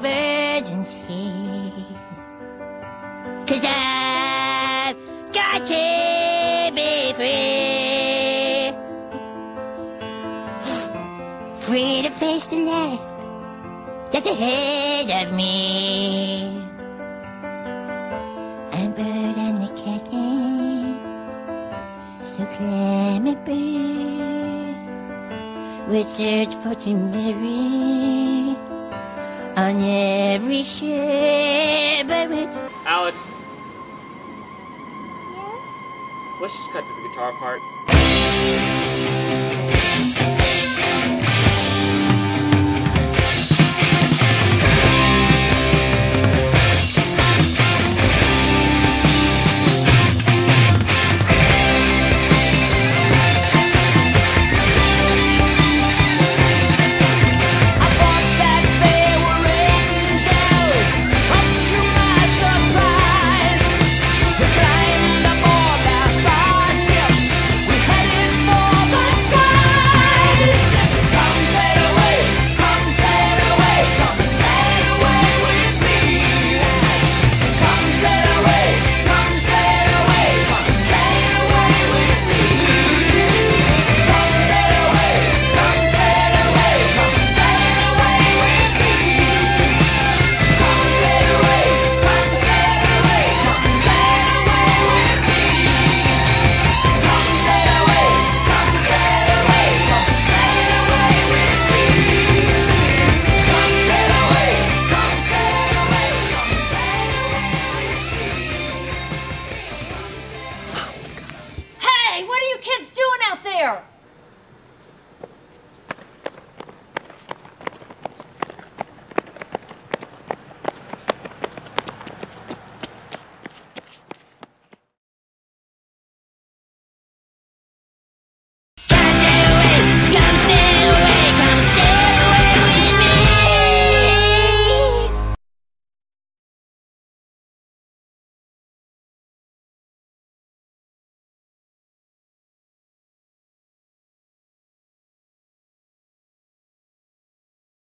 emergency. Cause I've got to be free. Free to face the life that's ahead of me. I'm bird, I'm the captain. So climb a bird. We search for to marry on every ship. Alex. Yes? Let's just cut to the guitar part.